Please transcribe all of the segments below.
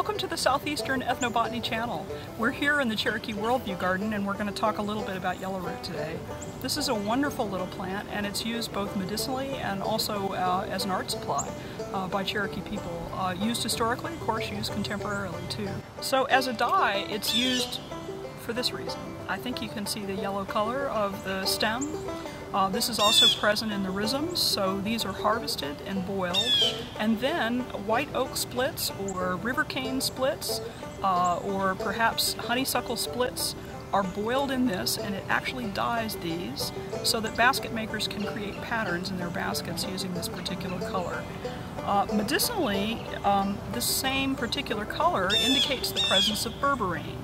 Welcome to the Southeastern Ethnobotany channel. We're here in the Cherokee Worldview Garden and we're going to talk a little bit about yellow root today. This is a wonderful little plant and it's used both medicinally and also uh, as an art supply uh, by Cherokee people. Uh, used historically, of course, used contemporarily too. So as a dye, it's used for this reason. I think you can see the yellow color of the stem uh, this is also present in the rhizomes, so these are harvested and boiled. And then white oak splits or river cane splits uh, or perhaps honeysuckle splits are boiled in this and it actually dyes these so that basket makers can create patterns in their baskets using this particular color. Uh, medicinally, um, the same particular color indicates the presence of berberine.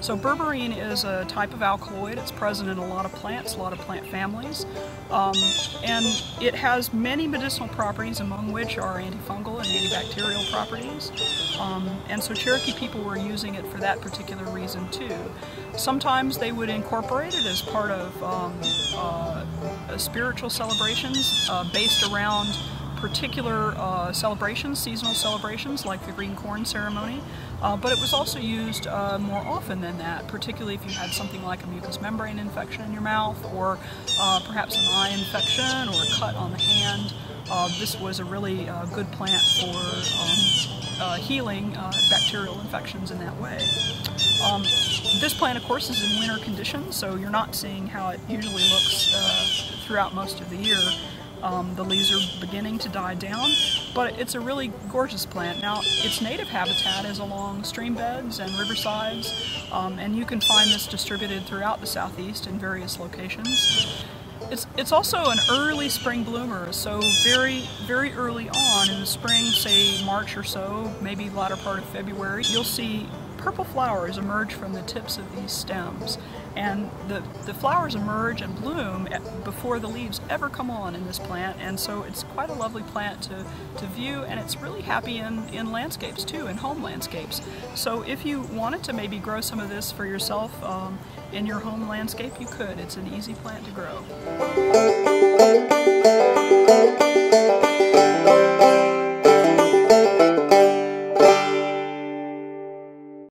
So berberine is a type of alkaloid. It's present in a lot of plants, a lot of plant families. Um, and it has many medicinal properties, among which are antifungal and antibacterial properties. Um, and so Cherokee people were using it for that particular reason too. Sometimes they would incorporate it as part of um, uh, spiritual celebrations uh, based around particular uh, celebrations, seasonal celebrations like the green corn ceremony, uh, but it was also used uh, more often than that, particularly if you had something like a mucous membrane infection in your mouth or uh, perhaps an eye infection or a cut on the hand. Uh, this was a really uh, good plant for um, healing bacterial infections in that way. Um, this plant, of course, is in winter conditions, so you're not seeing how it usually looks throughout most of the year. Um, the leaves are beginning to die down, but it's a really gorgeous plant. Now, its native habitat is along stream beds and riversides, um, and you can find this distributed throughout the southeast in various locations. It's, it's also an early spring bloomer, so very, very early on in the spring, say March or so, maybe latter part of February, you'll see purple flowers emerge from the tips of these stems. And the, the flowers emerge and bloom before the leaves ever come on in this plant, and so it's quite a lovely plant to, to view, and it's really happy in, in landscapes too, in home landscapes. So if you wanted to maybe grow some of this for yourself um, in your home landscape, you could. It's an easy plant to grow.